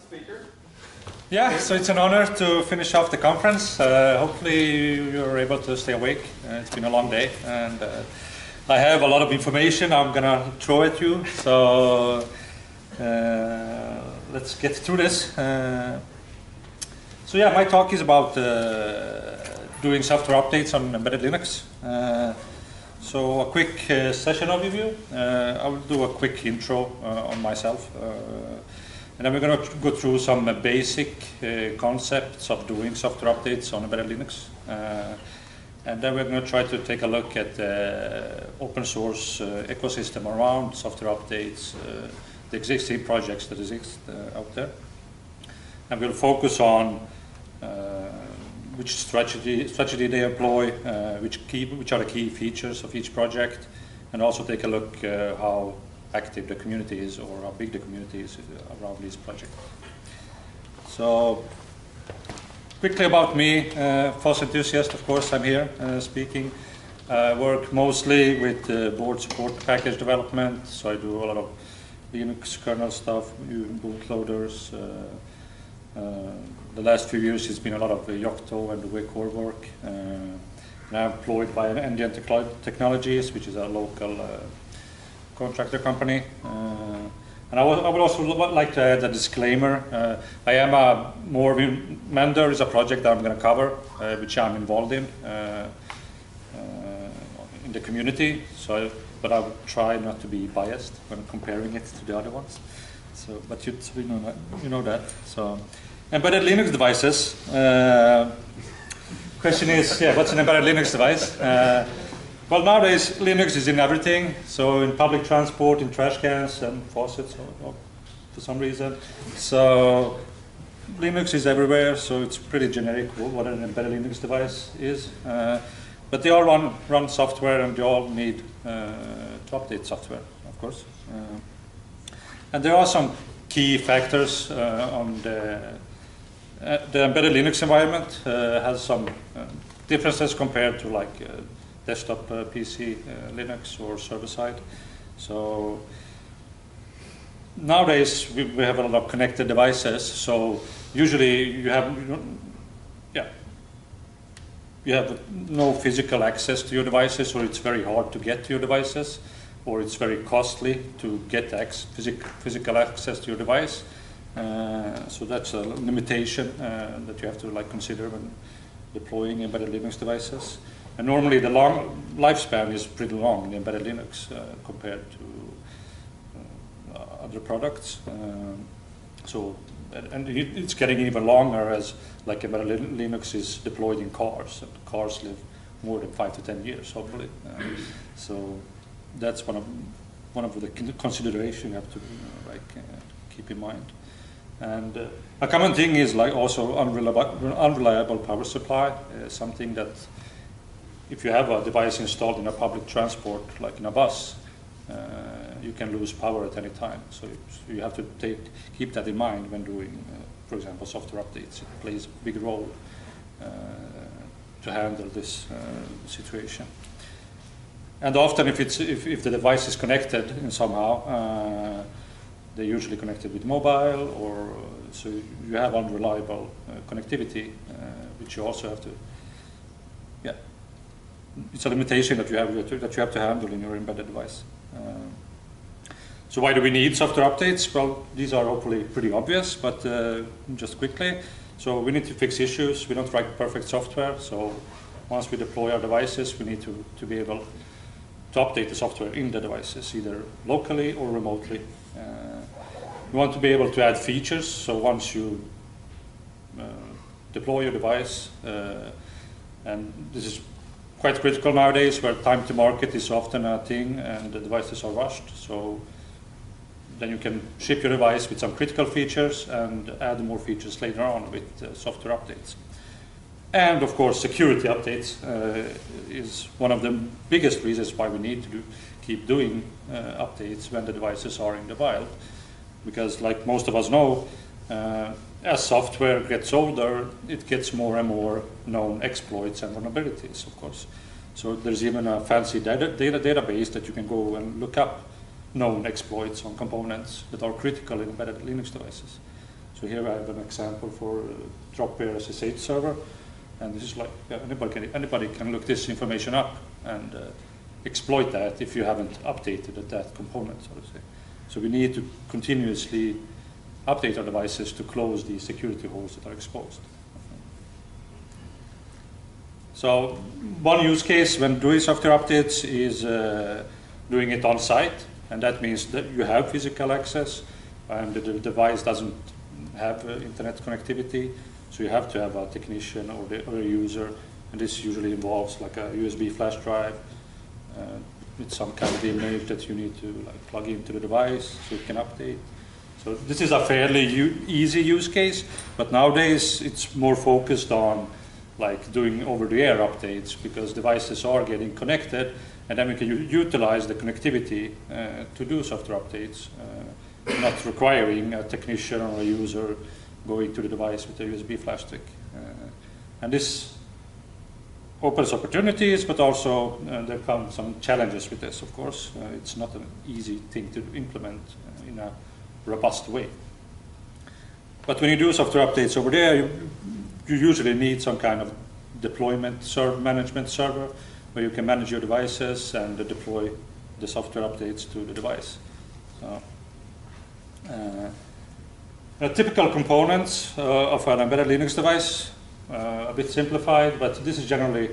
speaker. Yeah, so it's an honor to finish off the conference. Uh, hopefully you're able to stay awake. Uh, it's been a long day and uh, I have a lot of information I'm gonna throw at you. So uh, let's get through this. Uh, so yeah, my talk is about uh, doing software updates on embedded Linux. So a quick session overview. I will do a quick intro on myself. And then we're going to go through some uh, basic uh, concepts of doing software updates on embedded Linux. Uh, and then we're going to try to take a look at the open source uh, ecosystem around software updates, uh, the existing projects that exist uh, out there. And we'll focus on which strategy, strategy they employ, which, key, which are the key features of each project, and also take a look how active the community is or how big the community is around this project. So quickly about me, uh, FOSS enthusiast, of course, I'm here uh, speaking. I work mostly with uh, board support package development, so I do a lot of Linux kernel stuff, bootloaders. Uh, uh, the last few years it's been a lot of uh, Yocto and the work. Uh, I'm employed by Endian Technologies, which is a local contractor company. Uh, and I, I, would also like to add a disclaimer. Uh, I am a more Mender is a project that I'm going to cover, uh, which I'm involved in in the community. So, but I would try not to be biased when comparing it to the other ones. So, but you, you know that. You know that. So, embedded Linux devices. Uh, question is, yeah, what's an embedded Linux device? Well, nowadays Linux is in everything. So in public transport, in trash cans and faucets, or, or for some reason. So Linux is everywhere. So it's pretty generic what an embedded Linux device is. Uh, but they all run run software, and they all need uh, to update software, of course. Uh, and there are some key factors uh, on the uh, the embedded Linux environment uh, has some differences compared to like desktop uh, PC, uh, Linux, or server side. So nowadays we, we, have a lot of connected devices. So usually you have, you yeah, you have no physical access to your devices, or it's very hard to get to your devices, or it's very costly to get ex physic physical access to your device. Uh, so that's a limitation uh, that you have to like consider when deploying embedded Linux devices. And normally the long lifespan is pretty long in embedded Linux uh, compared to uh, other products. Um, so, and it's getting even longer as like embedded Linux is deployed in cars, and cars live more than five to ten years, hopefully. Uh, so that's one of one of the considerations you have to like uh, keep in mind. And uh, a common thing is like also unreliable, unreliable power supply, uh, something that if you have a device installed in a public transport, like in a bus, uh, you can lose power at any time. So you have to take, keep that in mind when doing, uh, for example, software updates. It plays a big role uh, to handle this uh, situation. And often, if, it's, if, if, the device is connected in somehow, uh, they're usually connected with mobile, or so you have unreliable uh, connectivity, which you also have to it's a limitation that you have that you have to handle in your embedded device. Um, so why do we need software updates? Well, these are hopefully pretty obvious, but uh, just quickly. So we need to fix issues. We don't write perfect software. So once we deploy our devices, we need to, to be able to update the software in the devices, either locally or remotely. Uh, we want to be able to add features. So once you uh, deploy your device, uh, and this is quite critical nowadays where time to market is often a thing and the devices are rushed. So then you can ship your device with some critical features and add more features later on with uh, software updates. And of course, security updates uh, is one of the biggest reasons why we need to do, keep doing uh, updates when the devices are in the wild. Because like most of us know, uh, as software gets older, it gets more and more known exploits and vulnerabilities, of course. So there's even a fancy data, data database that you can go and look up known exploits on components that are critical in embedded Linux devices. So here I have an example for uh, Dropbear SSH server, and this is like yeah, anybody can anybody can look this information up and uh, exploit that if you haven't updated that component, so to say. So we need to continuously update our devices to close the security holes that are exposed. So one use case when doing software updates is uh, doing it on site, and that means that you have physical access, and the device doesn't have uh, internet connectivity, so you have to have a technician or, the, or a user, and this usually involves like a USB flash drive uh, with some kind of image that you need to like plug into the device so it can update. So this is a fairly easy use case, but nowadays it's more focused on like doing over-the-air updates because devices are getting connected, and then we can utilize the connectivity uh, to do software updates, uh, not requiring a technician or a user going to the device with a USB flash stick. Uh, and this opens opportunities, but also uh, there come some challenges with this, of course. Uh, it's not an easy thing to implement uh, in a robust way. But when you do software updates over there, you, you usually need some kind of deployment management server where you can manage your devices and deploy the software updates to the device. So, uh, typical components uh, of an embedded Linux device, uh, a bit simplified, but this is generally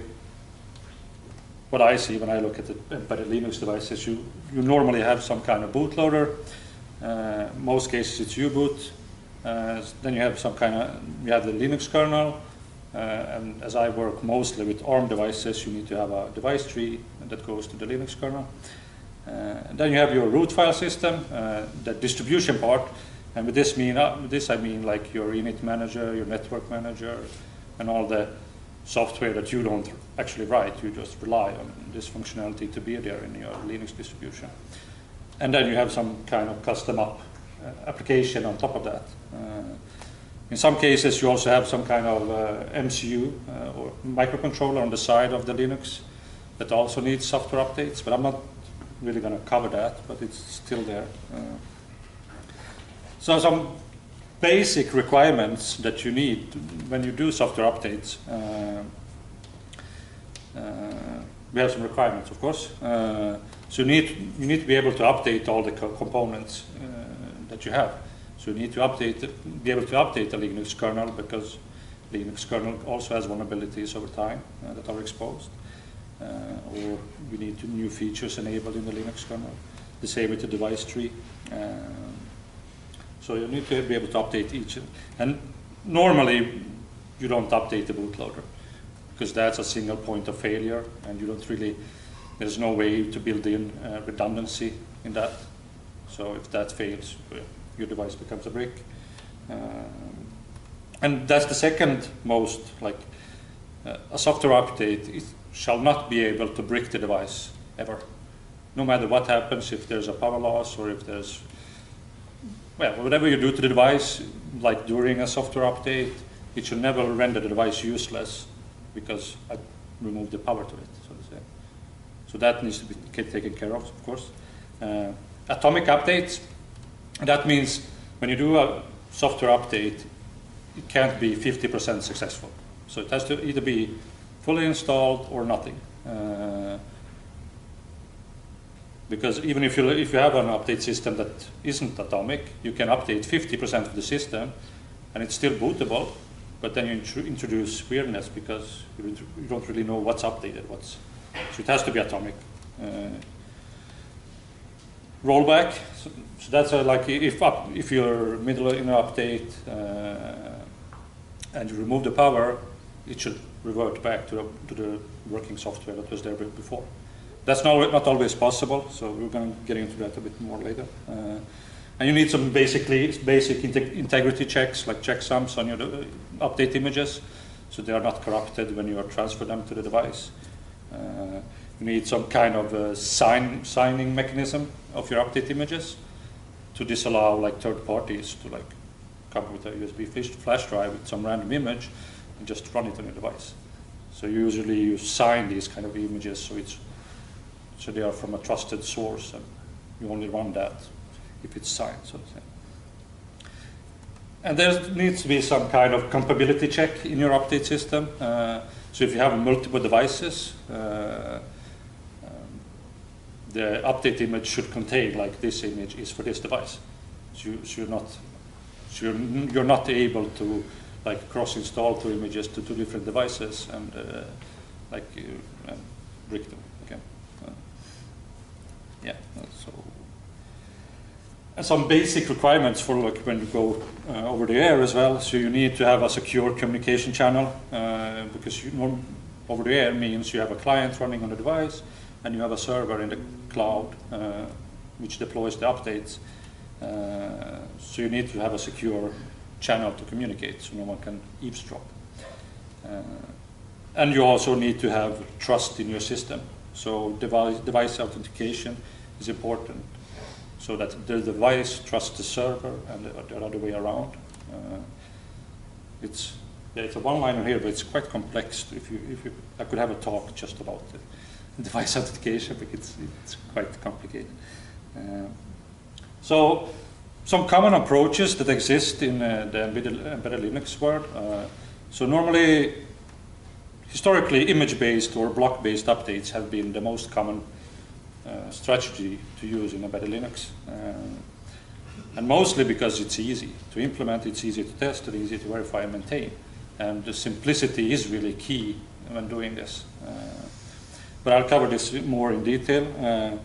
what I see when I look at the embedded Linux devices. You, you normally have some kind of bootloader. Uh, most cases it's U-boot. Uh, then you have some kind of, you have the Linux kernel, uh, and as I work mostly with ARM devices, you need to have a device tree that goes to the Linux kernel. Uh, then you have your root file system, uh, the distribution part, and with this mean, uh, with this I mean like your init manager, your network manager, and all the software that you don't actually write, you just rely on this functionality to be there in your Linux distribution. And then you have some kind of custom up uh, application on top of that. Uh, in some cases, you also have some kind of uh, MCU or microcontroller on the side of the Linux that also needs software updates, but I'm not really going to cover that, but it's still there. so some basic requirements that you need when you do software updates. Uh, uh, we have some requirements, of course. Uh, so you need, you need to be able to update all the co components uh, that you have. So you need to update, be able to update the Linux kernel because the Linux kernel also has vulnerabilities over time uh, that are exposed. Uh, or you need to, new features enabled in the Linux kernel. The same with the device tree. Um, so you need to be able to update each. And normally you don't update the bootloader because that's a single point of failure and you don't really there's no way to build in uh, redundancy in that. So if that fails, your device becomes a brick. Uh, and that's the second most, like, uh, a software update it shall not be able to brick the device ever. No matter what happens, if there's a power loss or if there's, well, whatever you do to the device, like during a software update, it should never render the device useless because I removed the power to it. So to say. So that needs to be taken care of, of course. Uh, atomic updates, that means when you do a software update, it can't be 50% successful. So it has to either be fully installed or nothing. Uh, because even if you, if you have an update system that isn't atomic, you can update 50% of the system and it's still bootable, but then you introduce weirdness because you, don't really know what's updated, what's so it has to be atomic. Uh, rollback, so, so that's a, like if up, if you're middle in an update uh, and you remove the power, it should revert back to the, to the working software that was there before. That's not, not always possible, so we're going to get into that a bit more later. Uh, and you need some basically basic integrity checks, like checksums on your uh, update images, so they are not corrupted when you are transfer them to the device. Uh, you need some kind of a sign, signing mechanism of your update images to disallow like third parties to like come with a USB flash drive with some random image and just run it on your device. So usually you sign these kind of images so it's so they are from a trusted source and you only run that if it's signed, so to say. and there needs to be some kind of compatibility check in your update system. Uh, so if you have multiple devices, uh, um, the update image should contain like this image is for this device. So, you, so you're not so you're, you're not able to like cross-install two images to two different devices and uh, like brick them. Okay. Uh, yeah. So some basic requirements for like when you go uh, over the air as well. So you need to have a secure communication channel uh, because you, over the air means you have a client running on the device and you have a server in the cloud uh, which deploys the updates. Uh, so you need to have a secure channel to communicate so no one can eavesdrop. Uh, and you also need to have trust in your system. So device, device authentication is important so that the device trusts the server and the, the other way around. Uh, it's yeah, it's a one-liner here, but it's quite complex. If you if you I could have a talk just about the device authentication, because it's it's quite complicated. Uh, so some common approaches that exist in uh, the embedded, embedded, Linux world. Uh, so normally, historically, image-based or block-based updates have been the most common strategy to use in embedded Linux. Uh, and mostly because it's easy to implement, it's easy to test, it's easy to verify and maintain. And the simplicity is really key when doing this. Uh, but I'll cover this more in detail.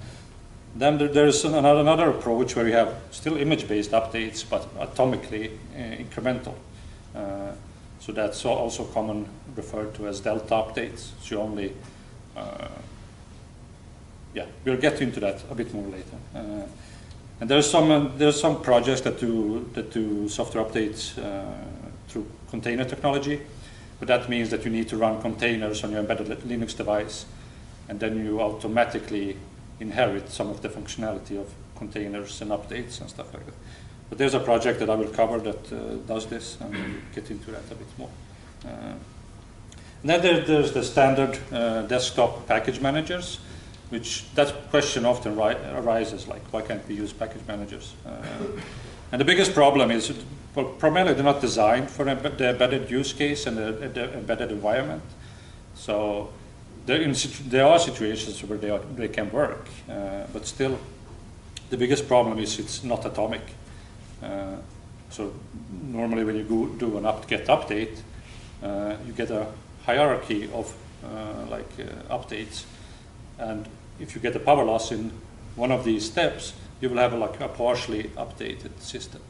Then there's another, another approach where we have still image-based updates, but atomically uh, incremental. Uh, so that's also common referred to as delta updates. So you only uh, yeah, we'll get into that a bit more later. Uh, and there's some uh, there's some projects that do that do software updates uh, through container technology, but that means that you need to run containers on your embedded Linux device, and then you automatically inherit some of the functionality of containers and updates and stuff like that. But there's a project that I will cover that uh, does this, and we'll get into that a bit more. Uh, and then there, there's the standard uh, desktop package managers which that question often arises, like why can't we use package managers? Uh, and the biggest problem is, well, primarily they're not designed for the embedded use case and the, the embedded environment. So there, in, there, are situations where they, are, they can work, uh, but still the biggest problem is it's not atomic. Uh, so normally when you go, do an apt-get update, uh, you get a hierarchy of uh, like uh, updates and if you get a power loss in one of these steps, you will have a, like a partially updated system.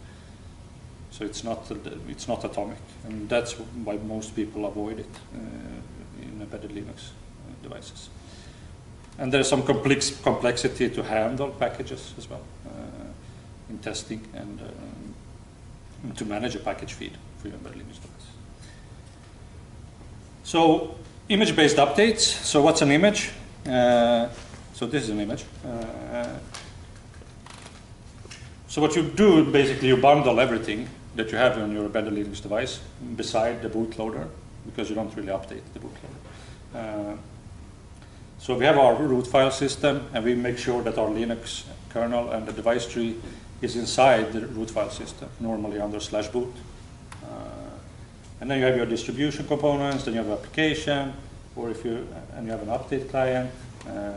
So it's not it's not atomic, and that's why most people avoid it uh, in embedded Linux uh, devices. And there's some complex complexity to handle packages as well uh, in testing and um, to manage a package feed for your embedded Linux device. So image-based updates. So what's an image? Uh, so this is an image. Uh, so what you do, basically, you bundle everything that you have on your embedded Linux device beside the bootloader, because you don't really update the bootloader. Uh, so we have our root file system, and we make sure that our Linux kernel and the device tree is inside the root file system, normally under slash boot. Uh, and then you have your distribution components, then you have application, or if you, and you have an update client, uh,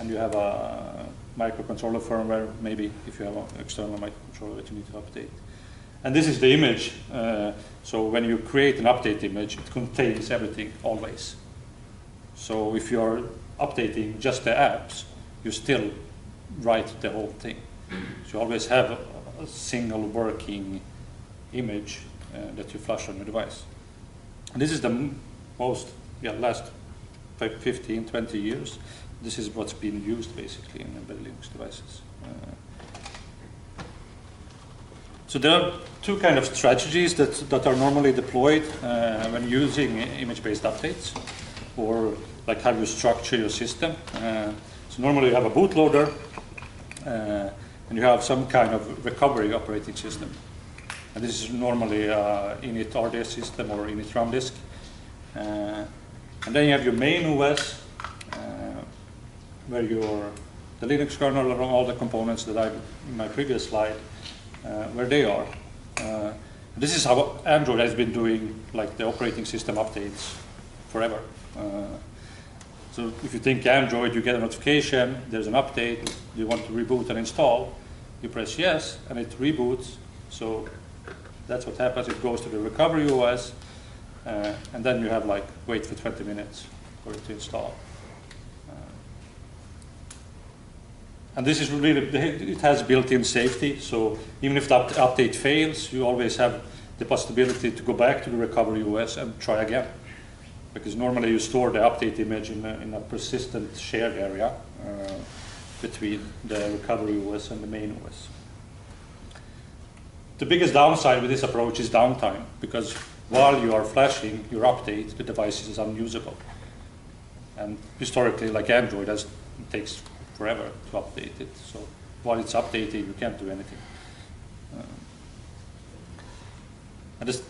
and you have a microcontroller firmware, maybe if you have an external microcontroller that you need to update. And this is the image. Uh, so when you create an update image, it contains everything always. So if you're updating just the apps, you still write the whole thing. So you always have a, a single working image uh, that you flash on your device. And this is the most, yeah, last 15, 20 years this is what's been used basically in embedded Linux devices. So there are two kind of strategies that, that are normally deployed uh, when using image-based updates, or like how you structure your system. Uh, so normally you have a bootloader, uh, and you have some kind of recovery operating system. And this is normally uh, init RDS system or init RAM disk. Uh, and then you have your main OS, where your the Linux kernel and all the components that I in my previous slide, uh, where they are. Uh, This is how Android has been doing like the operating system updates forever. Uh, so if you think Android, you get a notification, there's an update, you want to reboot and install, you press yes, and it reboots. So that's what happens. It goes to the recovery OS, uh, and then you have like wait for 20 minutes for it to install. Uh, and this is really, it has built-in safety, so even if the update fails, you always have the possibility to go back to the recovery OS and try again. Because normally you store the update image in a, in a persistent shared area uh, between the recovery OS and the main OS. The biggest downside with this approach is downtime, because while you are flashing your update, the device is unusable. And historically, like Android, it takes forever to update it. So while it's updated, you can't do anything. Uh, and this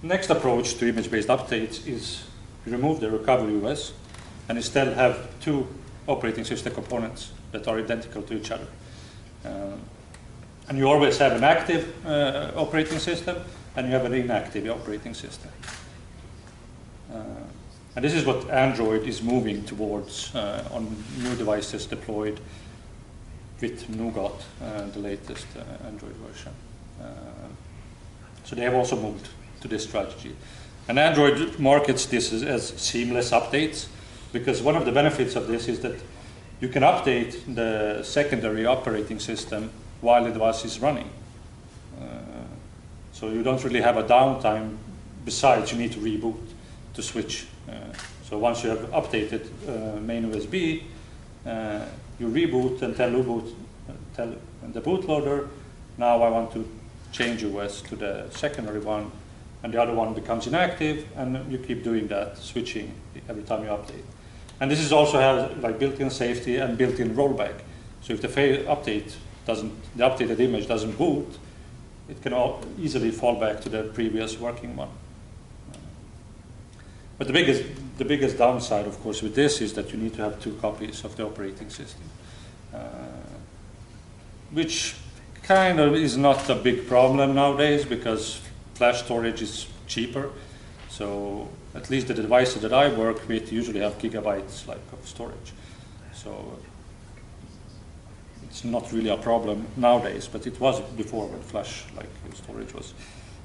next approach to image-based updates is you remove the recovery OS and instead have two operating system components that are identical to each other. Uh, and you always have an active uh, operating system and you have an inactive operating system. Uh, and this is what Android is moving towards uh, on new devices deployed with Nougat, uh, the latest uh, Android version. Uh, so they have also moved to this strategy. And Android markets this as, as, seamless updates because one of the benefits of this is that you can update the secondary operating system while the device is running. Uh, so you don't really have a downtime besides you need to reboot to switch so once you have updated uh, main USB, uh, you reboot and tell tell the bootloader, now I want to change OS to the secondary one, and the other one becomes inactive, and you keep doing that, switching every time you update. And this is also has like built-in safety and built-in rollback. So if the update doesn't, the updated image doesn't boot, it can easily fall back to the previous working one. But the biggest, the biggest downside, of course, with this is that you need to have two copies of the operating system, uh, which kind of is not a big problem nowadays because flash storage is cheaper. So at least the devices that I work with usually have gigabytes like of storage. So it's not really a problem nowadays, but it was before when flash like storage was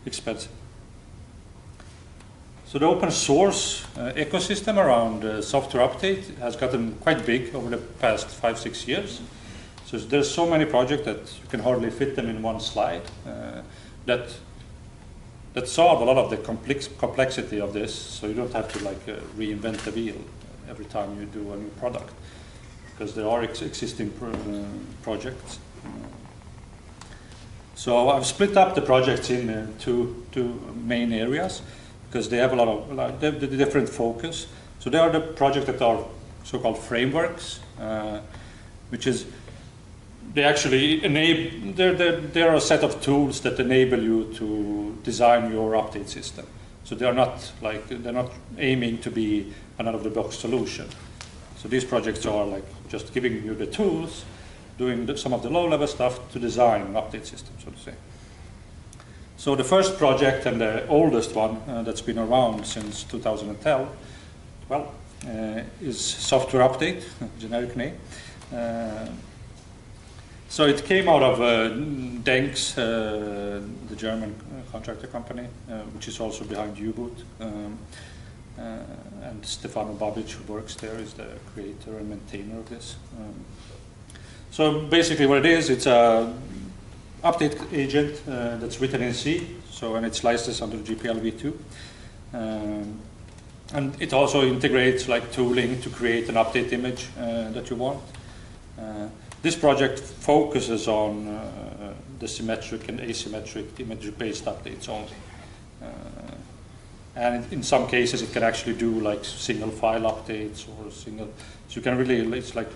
expensive. So the open source uh, ecosystem around uh, software update has gotten quite big over the past five, six years. So there's so many projects that you can hardly fit them in one slide uh, that that solve a lot of the complex complexity of this. So you don't have to like uh, reinvent the wheel every time you do a new product because there are ex existing uh, projects. So I've split up the projects in uh, two, two main areas because they have a lot of they have the different focus. So they are the projects that are so-called frameworks, uh, which is they actually enable. They're, they're, they're a set of tools that enable you to design your update system. So they are not like they're not aiming to be an out-of-the-box solution. So these projects are like just giving you the tools, doing the, some of the low-level stuff to design an update system, so to say. So the first project and the oldest one uh, that's been around since 2010, well, uh, is software update, generic name. Uh, so it came out of uh, DENX, uh, the German contractor company, uh, which is also behind U-Boot. Um, and Stefano Babic, who works there, is the creator and maintainer of this. Um, so basically what it is, it's a update agent uh, that's written in C, so and it's licensed under GPL v2. Um, and it also integrates like tooling to create an update image uh, that you want. Uh, this project focuses on uh, the symmetric and asymmetric image-based updates only. Uh, and in some cases it can actually do like single file updates or single, so you can really, it's like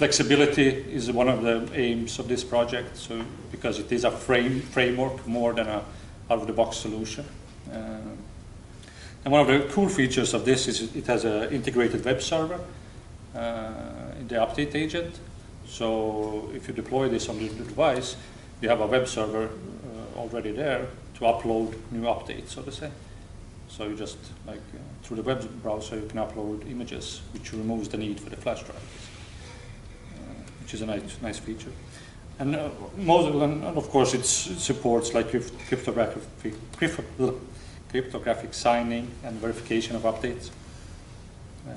Flexibility is one of the aims of this project, so because it is a frame framework more than a out-of-the-box solution. Uh, and one of the cool features of this is it has an integrated web server uh, the update agent. So if you deploy this on the device, you have a web server uh, already there to upload new updates, so to say. So you just, like, uh, through the web browser, you can upload images, which removes the need for the flash drive, which is a nice, nice feature. And uh, most, and of course, it supports like cryptographic, cryptographic signing and verification of updates. Uh,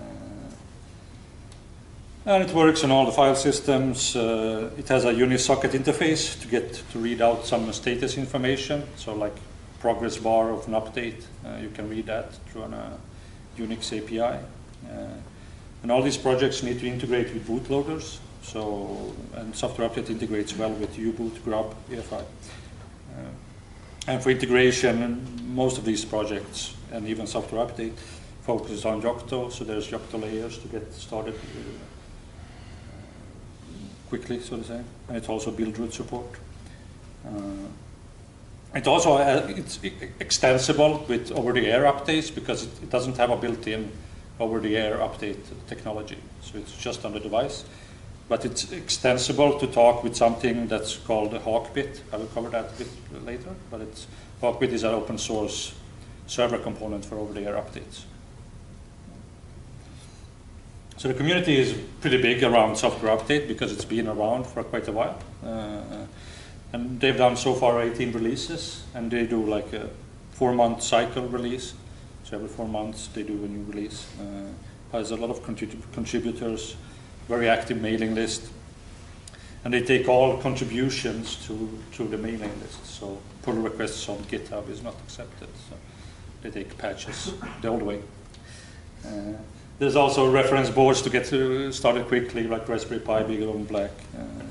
and it works on all the file systems. Uh, it has a Unix socket interface to get to read out some status information. So like progress bar of an update, uh, you can read that through a uh, Unix API. Uh, and all these projects need to integrate with bootloaders. So, and software update integrates well with U-boot, Grub, EFI. Uh, and for integration, most of these projects, and even software update, focuses on Yocto. So there's Yocto layers to get started quickly, so to say. And it's also Buildroot support. Uh, it also uh, it's extensible with over-the-air updates because it, it, doesn't have a built-in over-the-air update technology. So it's just on the device. But it's extensible to talk with something that's called a Hawkbit. I will cover that a bit later. But it's Hawkbit is an open source server component for over-the-air updates. So the community is pretty big around software update because it's been around for quite a while. Uh, and they've done so far 18 releases, and they do like a four-month cycle release. So every four months they do a new release. Uh, has a lot of contrib contributors, very active mailing list, and they take all contributions to to the mailing list. So pull requests on GitHub is not accepted. So they take patches the old way. Uh, there's also reference boards to get to started quickly, like Raspberry Pi, BeagleBone Black. Uh,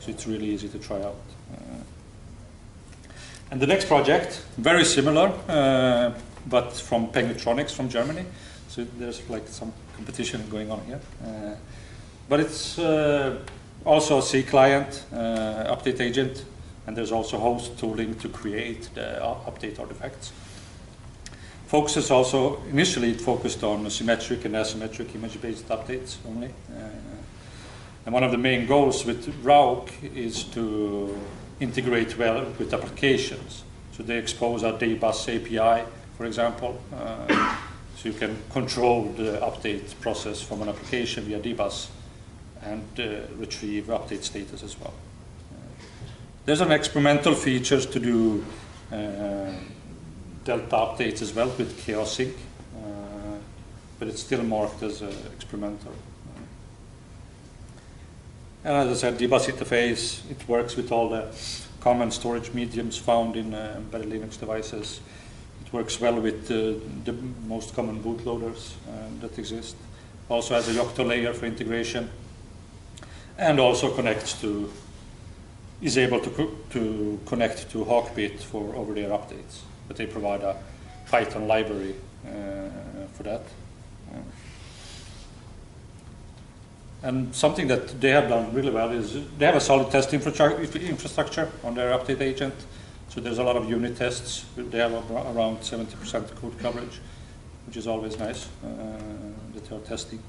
so it's really easy to try out. Uh, and the next project, very similar, uh, but from Pengutronix from Germany. So there's like some competition going on here. Uh, but it's uh, also a C client, uh, update agent, and there's also host tooling to create the update artifacts Focus focuses also, initially it focused on symmetric and asymmetric image-based updates only. Uh, and one of the main goals with Rauc is to integrate well with applications. So they expose our DBus API, for example, uh, so you can control the update process from an application via DBus and uh, retrieve update status as well. There's an experimental features to do uh, Delta updates as well with casync, uh, but it's still marked as experimental. And as I said, DBus interface, it works with all the common storage mediums found in uh, embedded Linux devices. It works well with uh, the most common bootloaders uh, that exist. Also has a Yocto layer for integration and also connects to, is able to, co to connect to Hawkbit for over-the-air updates but they provide a Python library uh, for that. Uh, and something that they have done really well is they have a solid test infrastructure on their update agent. So there's a lot of unit tests. They have around 70% code coverage, which is always nice uh, that they are testing.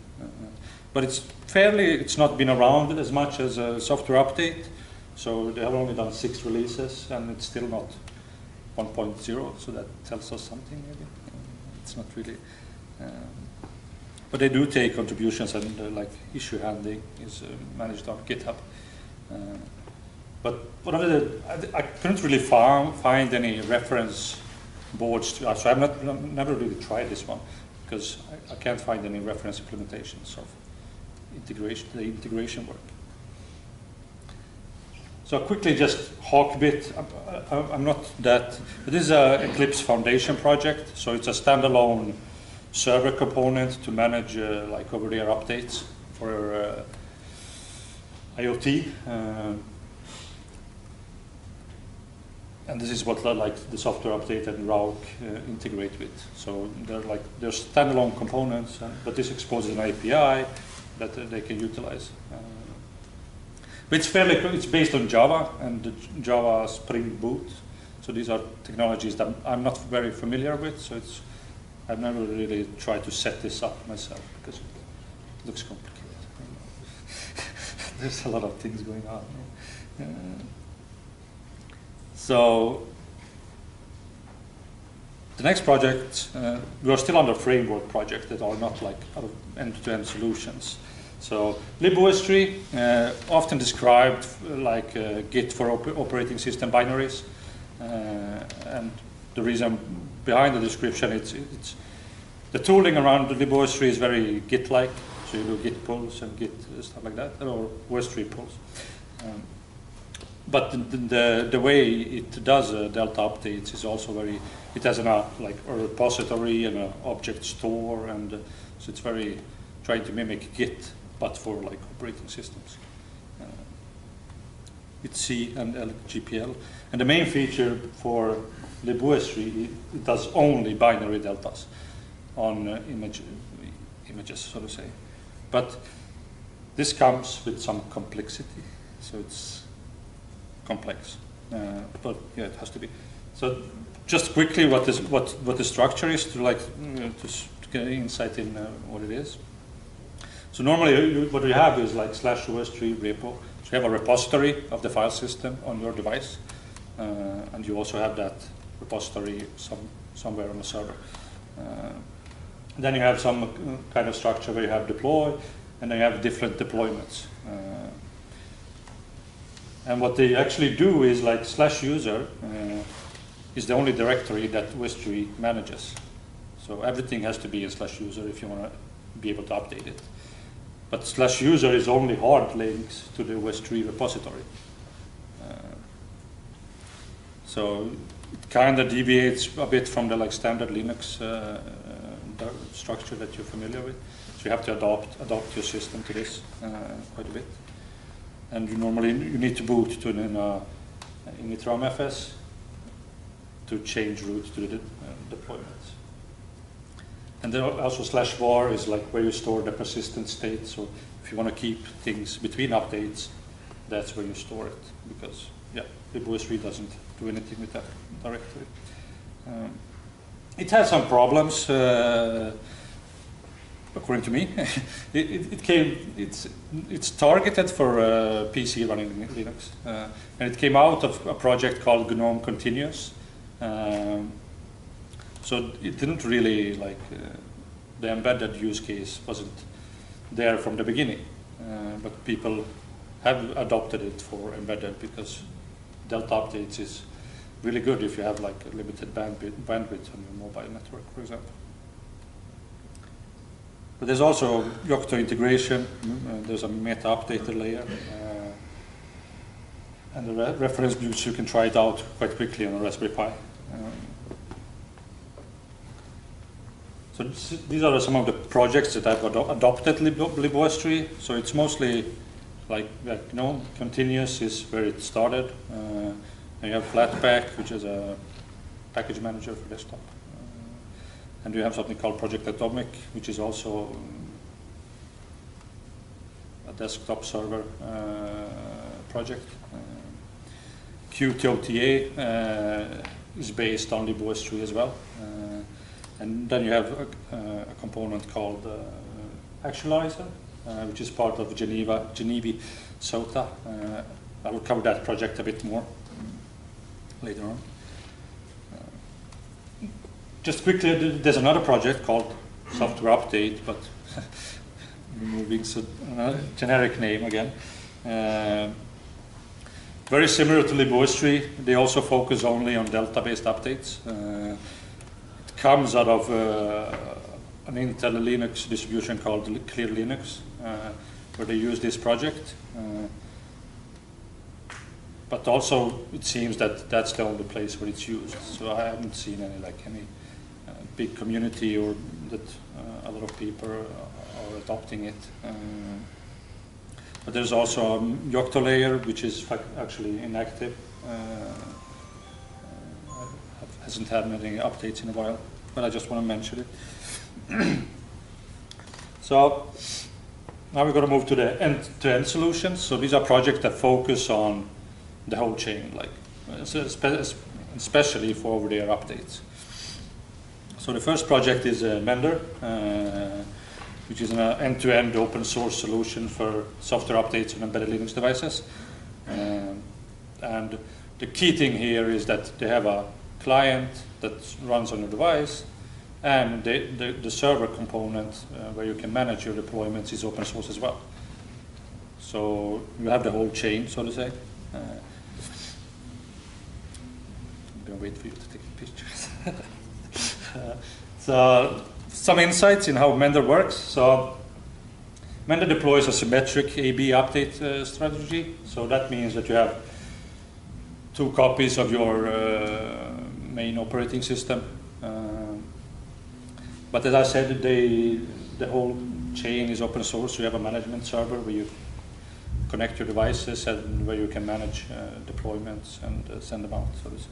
But it's fairly, it's not been around as much as a software update. So they have only done six releases and it's still not 1.0, so that tells us something maybe. It's not really, um, but they do take contributions and uh, like issue handling is uh, managed on GitHub. Uh, but one of the, I, I couldn't really find, find any reference boards to, so I've not, never really tried this one because I, I can't find any reference implementations of integration, the integration work. So quickly just Hawkbit. I'm not that, this is a Eclipse Foundation project, so it's a standalone server component to manage uh, like over-the-air updates for uh, IoT. Uh, and this is what like the software update and Rauc uh, integrate with. So they're like they're standalone components, uh, but this exposes an API that uh, they can utilize. But it's fairly, it's based on Java and the Java Spring Boot. So these are technologies that I'm not very familiar with. So it's, I've never really tried to set this up myself because it looks complicated. There's a lot of things going on. Uh, so The next project, uh, we are still under framework project that are not like end-to-end solutions. So libostree uh, often described like uh, Git for op operating system binaries. Uh, and the reason behind the description, it's, it's the tooling around the libostree is very Git-like. So you do Git pulls and Git stuff like that, or OSTree pulls. Um, but the, the, the, way it does uh, Delta updates is also very, it has an, uh, like a repository and an object store, and uh, so it's very trying to mimic Git, but for like operating systems. Uh, it's C and LGPL. And the main feature for libostree, it does only binary deltas on uh, image, images, so to say. But this comes with some complexity, so it's complex. Uh, but yeah, it has to be. So just quickly, what is what what the structure is to like you know, to, to, get insight in uh, what it is. So normally, what we have is like slash OSTree repo. So you have a repository of the file system on your device, uh, and you also have that repository some somewhere on the server. Uh, then you have some uh, kind of structure where you have deploy, and then you have different deployments. Uh, and what they actually do is like slash user uh, is the only directory that OSTree manages. So everything has to be in slash user if you want to be able to update it. But slash user is only hard links to the OSTree repository. Uh, so it kind of deviates a bit from the like standard Linux uh, structure that you're familiar with. So you have to adopt, adopt your system to this uh, quite a bit. And you normally you need to boot to an uh, initramfs to change routes to the uh, deployments. And then also slash var is like where you store the persistent state. So if you want to keep things between updates, that's where you store it. Because yeah, libostree doesn't do anything with that directory. Um, it has some problems, uh, according to me. it, it, it, came, it's, it's targeted for uh, PC running Linux. Uh, and it came out of a project called GNOME Continuous. Um, so it didn't really, like, uh, the embedded use case wasn't there from the beginning. Uh, but people have adopted it for embedded because Delta updates is really good if you have like a limited bandwidth, bandwidth on your mobile network, for example. But there's also Yocto integration. Uh, there's a meta updater layer. Uh, and the re reference views, you can try it out quite quickly on a Raspberry Pi. Um, so these are some of the projects that I've ado adopted libostree. So it's mostly like, like you know, continuous is where it started. Uh, and you have Flatpak, which is a package manager for desktop. Uh, and you have something called Project Atomic, which is also um, a desktop server uh, project. Uh, Qtota uh, is based on libostree as well. Uh, and then you have a, a component called uh, aktualizr, which is part of GENIVI, GENIVI SOTA. I will cover that project a bit more later on. Uh, just quickly, there's another project called Software Update, but moving to a generic name again. Uh, very similar to libostree, they also focus only on Delta-based updates. Uh, comes out of uh, an Intel Linux distribution called Clear Linux, uh, where they use this project. Uh, but also it seems that that's the only place where it's used. So I haven't seen any like any uh, big community or that uh, a lot of people are, adopting it. But there's also a Yocto layer which is actually inactive. Hasn't had many updates in a while, but I just want to mention it. so now we're going to move to the end-to-end -end solutions. So these are projects that focus on the whole chain, like especially for over-the-air updates. So the first project is uh, Mender, uh, which is an uh, end-to-end open source solution for software updates on embedded Linux devices. Um, and the key thing here is that they have a client that runs on your device, and the, the, the server component uh, where you can manage your deployments is open source as well. So you have the whole chain, so to say. Uh, I'm going to wait for you to take pictures. uh, so some insights in how Mender works. So Mender deploys a symmetric A-B update uh, strategy. So that means that you have two copies of your uh, main operating system. Uh, but as I said, they, the whole chain is open source. So you have a management server where you connect your devices and where you can manage uh, deployments and uh, send them out, so to say.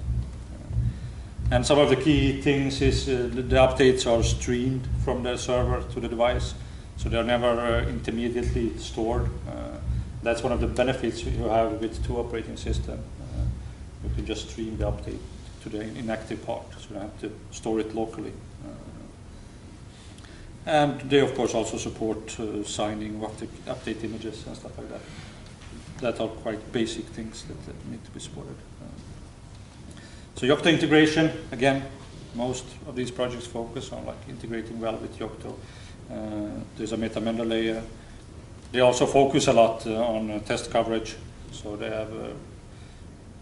And some of the key things is uh, the, the, updates are streamed from the server to the device, so they're never uh, intermediately stored. Uh, that's one of the benefits you have with two operating system. Uh, you can just stream the update to the inactive part, so you have to store it locally. and they, of course, also support signing of update images and stuff like that that are quite basic things that, that need to be supported. Uh, so Yocto integration, again, most of these projects focus on like integrating well with Yocto. Uh, there's a meta-mender layer. They also focus a lot uh, on uh, test coverage, so they have uh,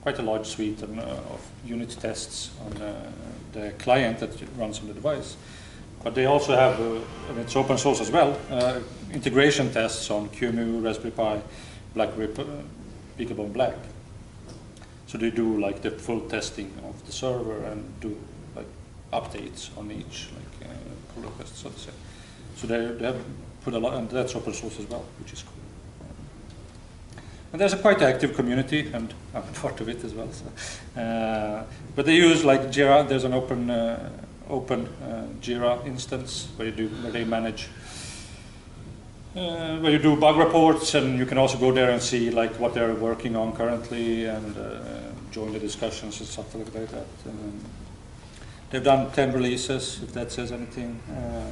quite a large suite of, uh, of unit tests on uh, the client that runs on the device. But they also have, uh, and it's open source as well, uh, integration tests on QEMU, Raspberry Pi, BlackBerry BeagleBone Black. So they do like the full testing of the server and do like updates on each like uh, pull request, so to say. So they, they have put a lot, and that's open source as well, which is cool. And there's a quite active community, and I'm part of it as well. So. Uh, but they use like Jira. There's an open uh, open uh, Jira instance where you do where they manage uh, where you do bug reports and you can also go there and see like what they're working on currently and uh, join the discussions and stuff like that. Um, they've done 10 releases, if that says anything. Uh,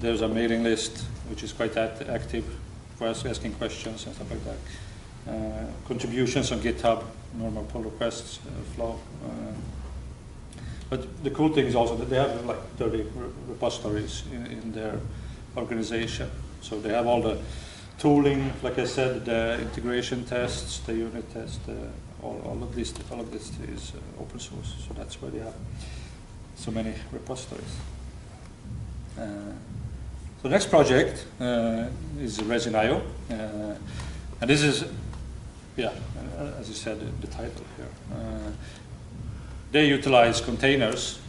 there's a mailing list which is quite active for us asking questions and stuff like that. Contributions on GitHub, normal pull requests uh, flow. Uh, but the cool thing is also that they have like 30 repositories in, in their organization. So they have all the tooling, like I said, the integration tests, the unit tests, all, all of this, all of this is uh, open source. So that's why they have so many repositories. Uh, so the next project uh, is Resin.io, uh, and this is, yeah, uh, as you said, the title here. they utilize containers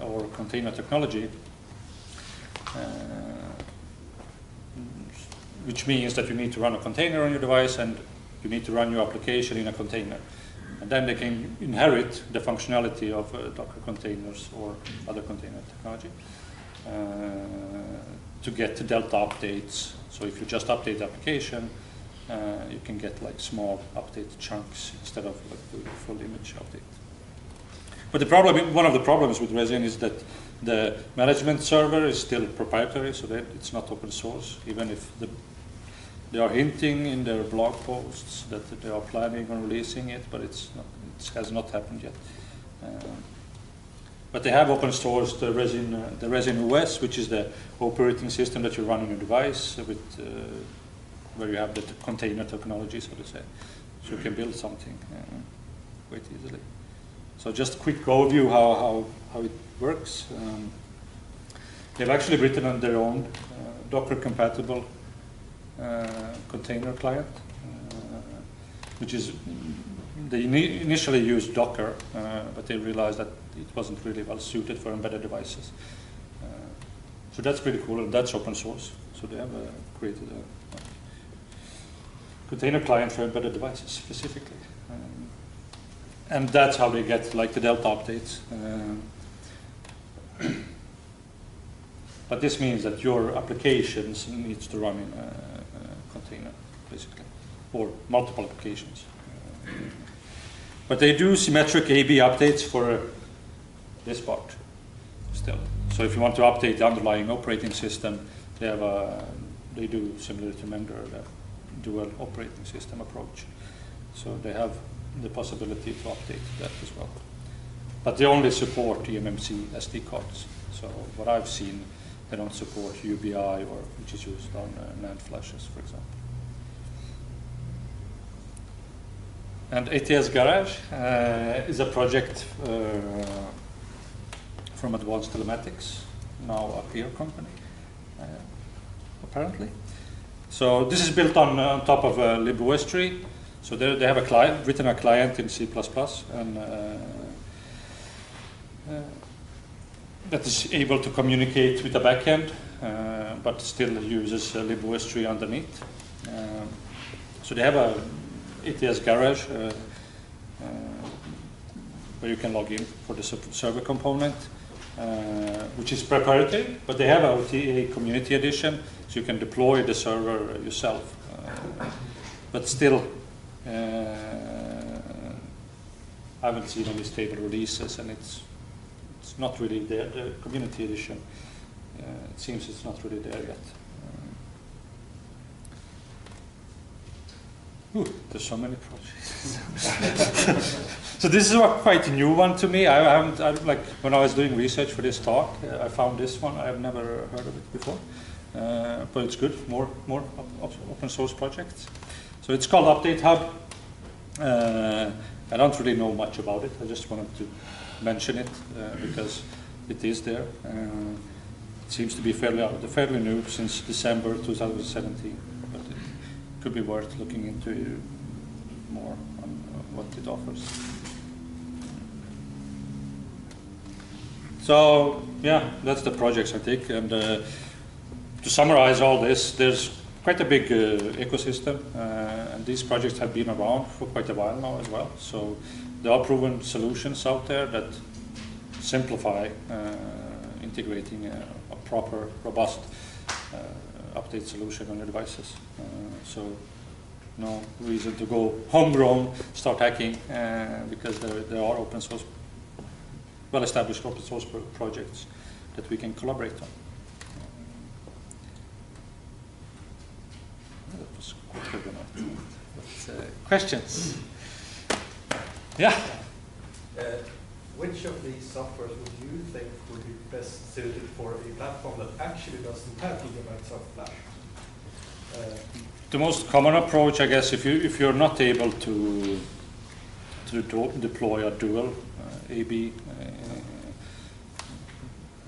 or container technology which means that you need to run a container on your device and you need to run your application in a container. And then they can inherit the functionality of uh, Docker containers or other container technology uh, to get the Delta updates. So if you just update the application, uh, you can get like small update chunks instead of like the full image update. But the problem, one of the problems with Resin is that the management server is still proprietary, so that it's not open source, even if the they are hinting in their blog posts that they are planning on releasing it, but it's not, it has not happened yet. Uh, but they have open sourced the Resin, uh, the Resin OS, which is the operating system that you run on your device with, uh, where you have the container technology, so to say. So you can build something uh, quite easily. So just a quick overview how, how, how it works. Um, they've actually written on their own uh, Docker compatible uh, container client, uh, which is, they initially used Docker, uh, but they realized that it wasn't really well suited for embedded devices. so that's pretty cool, and that's open source. So they have created a container client for embedded devices specifically. Um, and that's how they get like the Delta updates. Um, but this means that your applications needs to run in a, container, basically, or multiple applications. But they do symmetric A-B updates for this part still. So if you want to update the underlying operating system, they have a, they do similar to Mender, dual operating system approach. So they have the possibility to update that as well. but they only support eMMC SD cards. So what I've seen, they don't support UBI or which is used on uh, NAND flashes, for example. And ATS Garage uh, is a project uh, from Advanced Telematics, now a peer company, uh, apparently. So this is built on, uh, on top of uh, libostree. So they, they have a client, written a client in C++ and uh, uh, that is able to communicate with the backend, uh, but still uses uh, libostree underneath. Um, so they have a ATS Garage where you can log in for the server component, which is proprietary, but they have a OTA Community Edition, so you can deploy the server yourself. Uh, but still, uh, I haven't seen any stable releases, and it's it's not really there. The Community Edition, uh, it seems it's not really there yet. Um, Ooh, there's so many projects. so this is a quite a new one to me. I haven't, I, like when I was doing research for this talk, uh, I found this one. I've never heard of it before, uh, but it's good. More, more op- op- open source projects. So it's called UpdateHub. Uh, I don't really know much about it. I just wanted to mention it uh, because it is there. Uh, it seems to be fairly, fairly new since December 2017, but it could be worth looking into more on what it offers. So yeah, that's the projects I think. And uh, to summarize all this, there's quite a big uh, ecosystem, uh, and these projects have been around for quite a while now as well. So there are proven solutions out there that simplify uh, integrating a, a proper, robust uh, update solution on your devices. Uh, so no reason to go homegrown, start hacking, uh, because there, there are open source, well-established open source pro- projects that we can collaborate on. That was quicker than I thought. But, uh, questions? Yeah. Uh, Which of these softwares would you think would be best suited for a platform that actually doesn't have gigabytes of flash? Uh, The most common approach, I guess, if you if you're not able to to deploy a dual uh, AB, uh,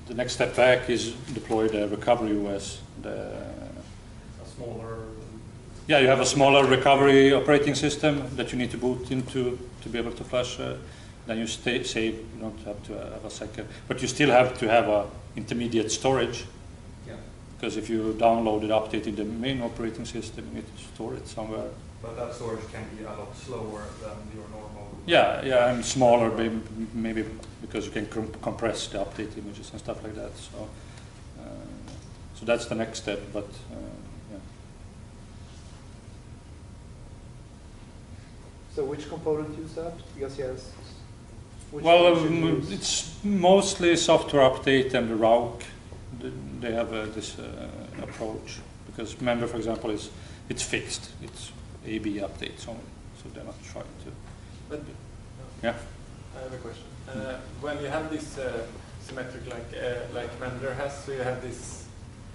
the next step back is deploy the recovery OS. The, A smaller, yeah, you have a smaller recovery operating system that you need to boot into to be able to flash. Uh, then you stay save. You don't have to have a second, but you still have to have a intermediate storage yeah, because if you download it, update in the main operating system, you need to store it somewhere. but that storage can be a lot slower than your normal. Yeah, yeah, and smaller, maybe, maybe because you can com- compress the update images and stuff like that. So, uh, so that's the next step. But uh, yeah. So which component use that? Because yes. which well, um, it's mostly software update and the RAUC. They have uh, this uh, approach because Mender, for example, is it's fixed. It's AB updates only, so they're not trying to. But Yeah. I have a question. Uh, when you have this uh, symmetric like uh, like Mender has, so you have this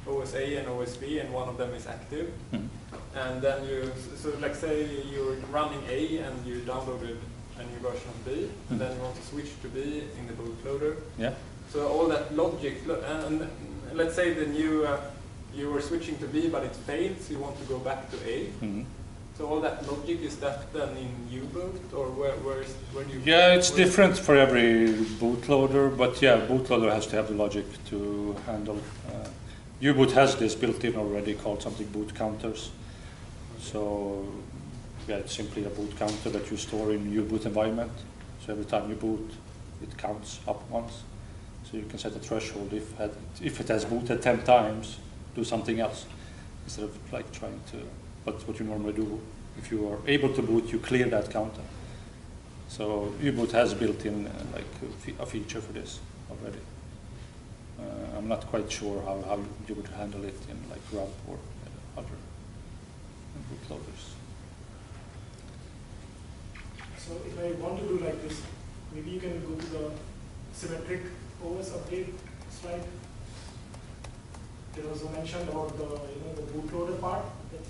OSA and OSB, and one of them is active, Mhm. and then you so like say you're running A and you downloaded a new version of B, Mhm. and then you want to switch to B in the bootloader. Yeah. So all that logic, and let's say the new uh, you were switching to B, but it failed, so you want to go back to A. Mhm. So all that logic is that then in U-boot, or where where is where do you? Yeah, it's different for every bootloader, but yeah, bootloader has to have the logic to handle. Uh, U-boot has this built in already called something boot counters. So yeah, it's simply a boot counter that you store in U-boot environment. So every time you boot, it counts up once. So you can set a threshold if if it has booted ten times, do something else instead of like trying to. But what you normally do, if you are able to boot, you clear that counter. So U-boot has built in uh, like a, fe- a feature for this already. Uh, I'm not quite sure how, how you would handle it in like Grub or uh, other bootloaders. So if I want to do like this, maybe you can go to the symmetric OS update slide. There was a mention about the, you know, the bootloader part. that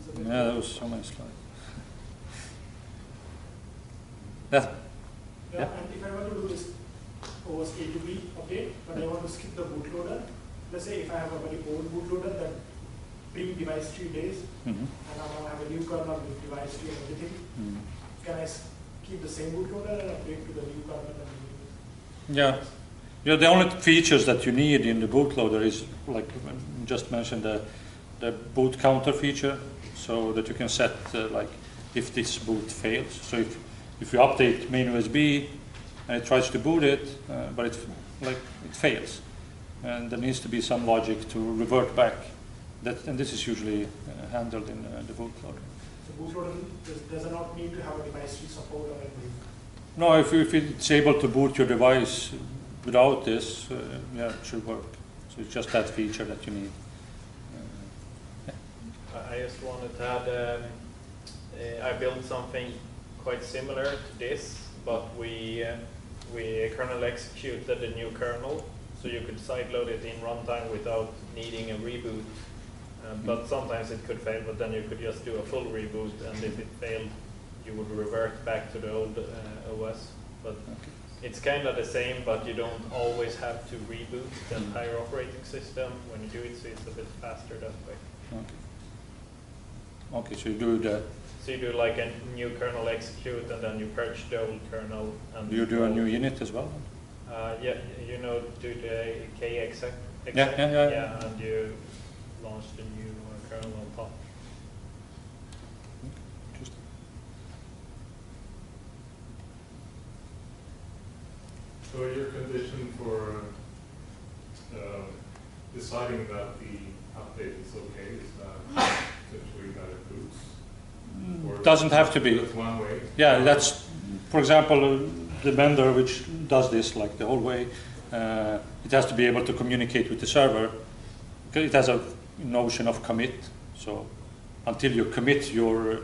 is a bit- Yeah, there was so many slides. Yeah, Yeah, Yeah. and if I want to do this OS A to B update, but I want to skip the bootloader, let's say if I have a very old bootloader that pre-device tree days, mhm, and I want to have a new kernel with device tree and everything, mhm. can I keep the same bootloader and update to the new kernel and the new? Yeah, yeah. The only features that you need in the bootloader is like just mentioned the the boot counter feature, so that you can set uh, like if this boot fails. So if if you update main USB and it tries to boot it, uh, but it like it fails, and there needs to be some logic to revert back. That and this is usually uh, handled in uh, the bootloader. So bootloader does, does not need to have a device tree support or anything. No, if, if it's able to boot your device without this, uh, yeah, it should work. So it's just that feature that you need. Uh, I I just wanted to add, um, uh, I built something quite similar to this, but we, uh, we kernel executed the new kernel, so you could sideload it in runtime without needing a reboot. Um, But sometimes it could fail, but then you could just do a full reboot, and if it failed, you would revert back to the old uh, OS. But okay. it's kind of the same, but you don't always have to reboot the entire operating system when you do it, so it's a bit faster that way. Okay. Okay, so you do the, So you do like a new kernel execute and then you purge the old kernel and. you do a new unit as well? Uh, yeah, you know, do the kexec. exec- Yeah, yeah, yeah, yeah. and you launch the new uh, kernel on top. Interesting. So your condition for uh, deciding that the update is okay is that essentially that it boots? Or Doesn't have to be. One way? Yeah, that's, for example, uh, the Mender which does this like the whole way, uh, it has to be able to communicate with the server. It has a notion of commit, so until you commit your uh,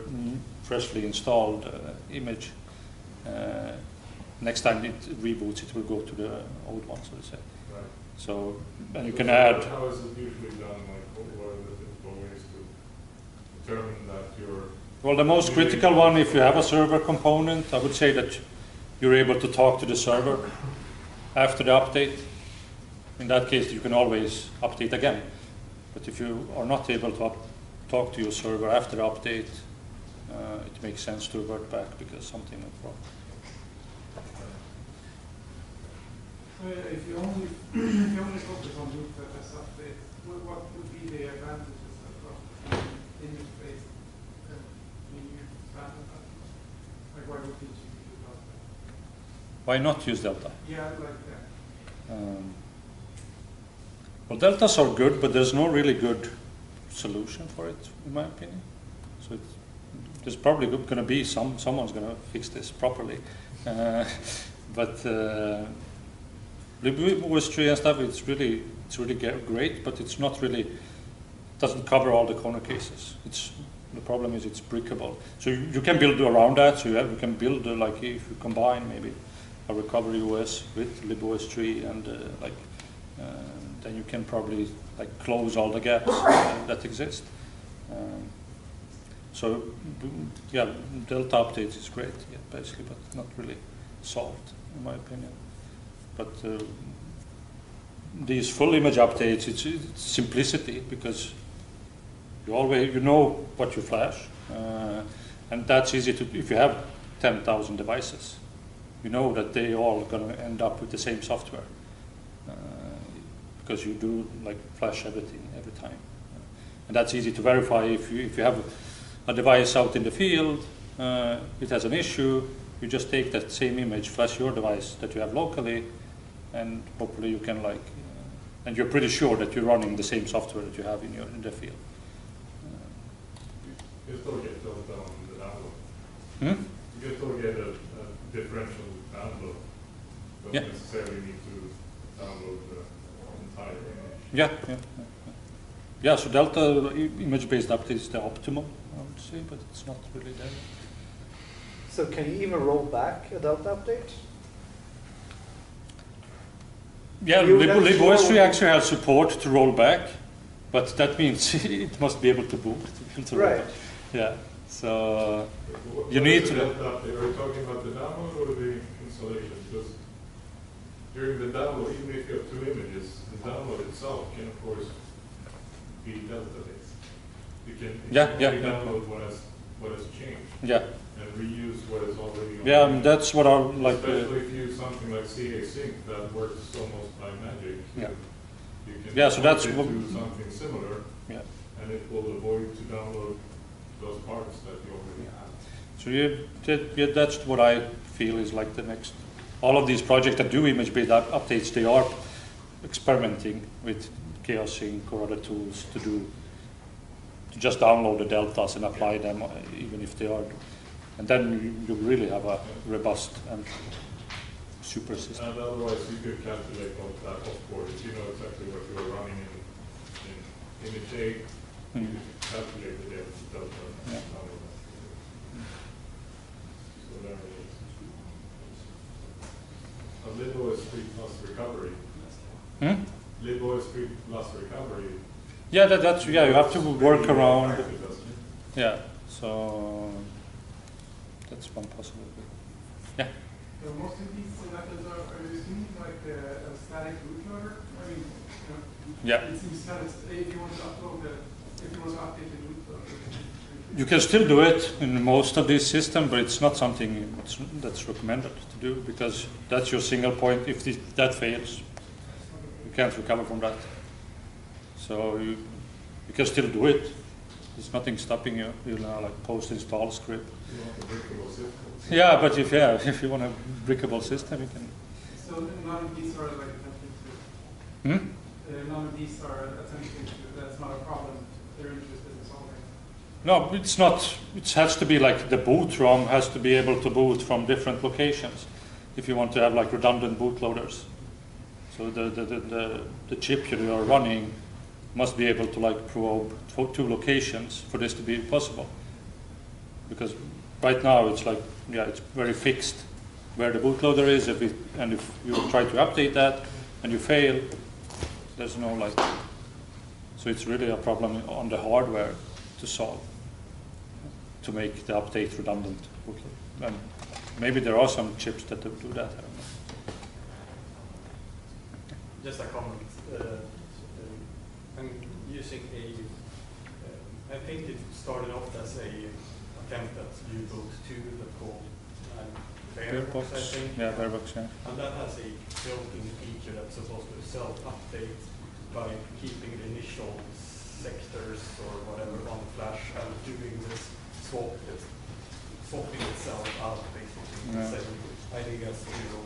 freshly installed uh, image, uh, next time it reboots, it will go to the old one, so to say. Right. So, and you So can how- add, How is it usually done, like, what are the ways to determine that well, the most critical one, if you have a server component, I would say that you're able to talk to the server after the update. In that case, you can always update again. But if you are not able to talk to your server after the update, uh, it makes sense to revert back because something went wrong. If you only, focus on FS update, what, would be the advantages of image-based uh, linear standard update? Like why would you choose that? Why not use Delta? Yeah, like that. Um, well, deltas are good, but there's no really good solution for it, in my opinion. So it's, there's probably going to be some someone's going to fix this properly, uh, but uh, libostree and stuff, it's really it's really great, but it's not really doesn't cover all the corner cases. It's the problem is it's brickable, so you, you can build around that. So you, have, you can build uh, like if you combine maybe a recovery OS with libostree and uh, like uh, then you can probably like close all the gaps that exist. Um, so mm, yeah, Delta updates is great, yeah, basically, but not really solved in my opinion. But uh, these full image updates, it's, it's simplicity because you always you know what you flash, uh, and that's easy to if you have 10,000 devices you know that they all going to end up with the same software uh, because you do like flash everything every time. And that's easy to verify if you if you have a device out in the field uh, it has an issue you just take that same image flash your device that you have locally and hopefully you can like and you're pretty sure that you're running the same software that you have in your in the field you still get delta on the download? Hmm? You can still get a, a differential download. Don't Yeah. necessarily need to download the entire image. Yeah, yeah, yeah. yeah. Yeah, so Delta image-based update is the optimal, I would say, but it's not really there. So can you even roll back a Delta update? Yeah, You Lib- then LibOS show- actually has support to roll back, but that means it must be able to boot. to be to roll Right. Yeah, so, What- You need to- the delta update? Are you talking about the download or the installation? Because during the download, even if you have two images, the download itself can of course be delta based. You can, you Yeah, can yeah, download what has, what has changed yeah, and reuse what is already on. yeah, that's what I like. Especially Uh, if you use something like casync that works almost by magic. Yeah. You can Yeah, so that's point it what- to something similar yeah. and it will avoid to download those parts that you already have. So you, that, yeah, that's what I feel is like the next. All of these projects that do image-based up- updates, they are experimenting with casync or other tools to do to just download the deltas and apply them, uh, even if they are. And then you, you really have a robust and super system. And otherwise, you could calculate on that off-board, if you know exactly what you are running in, in image A, you Mm. Could calculate the delta. delta and Yeah. that. So there it is. A LibOS three plus recovery, Hmm? libostree plus recovery. Yeah, that, that's yeah. You have to work around. attractive, doesn't it? Yeah, so that's one possibility. Yeah. So most of these methods are, are you using like a, a static bootloader? I mean, you know, Yeah. it seems kind of, if you want to upload the, if you want to update the bootloader. You can still do it in most of these systems, but it's not something that's, recommended to do because that's your single point. If this, that fails, you can't recover from that. So you, you can still do it. There's nothing stopping you. You know, like post-install script. You want the brickable system. Yeah, but if yeah, if you want a brickable system, you can. So none of these are like attempting to, Hmm? uh, none of these are attempting to, that's not a problem No, it's not. It has to be like the boot ROM has to be able to boot from different locations. If you want to have like redundant bootloaders, so the the, the, the, the chip you are running must be able to like probe two locations for this to be possible. Because right now it's like yeah, it's very fixed where the bootloader is. If it, and if you try to update that and you fail, there's no like. So it's really a problem on the hardware to solve to make the update redundant. And maybe there are some chips that do do that. I don't know. Just a comment. Uh, um, I'm using a, uh, I think it started off as a attempt at U-Boot 2 that called um, Barebox, I think. Yeah, Barebox, yeah. And that has a built-in feature that's supposed to self-update by keeping the initial sectors or whatever on flash and doing this swap, it, swapping itself out basically. Yeah. Setting ID as zero,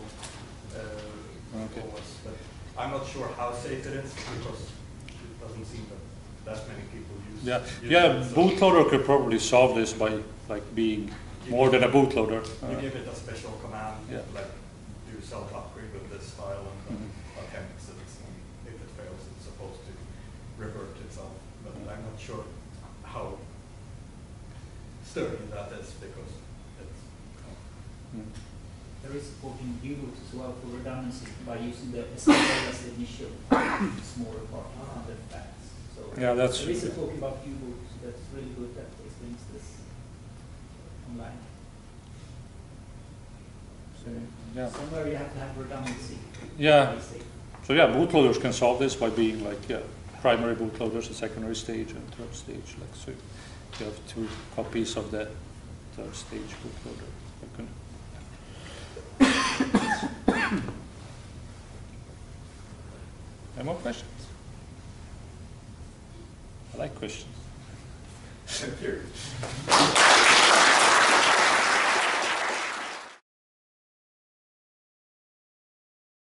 uh, Okay. But I'm not sure how safe it is because it doesn't seem that that many people use. Yeah, use yeah. it. So Bootloader could probably solve this by like being you more than a bootloader. You Uh, give it a special command, Yeah. like do self-upgrade with this file and then Mhm. attempts it. And if it fails, it's supposed to revert itself. But I'm not sure how sturdy that is because it's, mm. There is support in U-Boot as well for redundancy by using the SPL as the initial smaller part of the facts. So Yeah, that's- There is a talk about U-Boot that's really good that explains this online. So, yeah. Somewhere you have to have redundancy. Yeah. to be safe. So yeah, bootloaders can solve this by being like yeah, primary bootloaders, a secondary stage, and third stage. Like so, you have two copies of the third stage bootloader. Can- Any more questions? I like questions. Thank you.